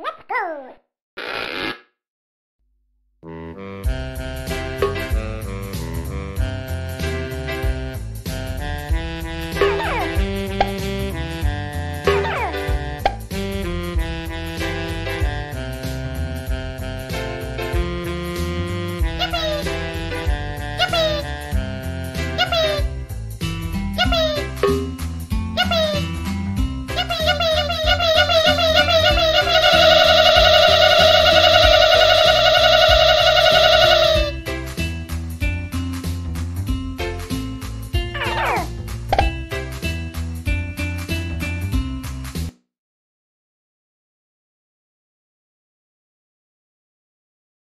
Let's go!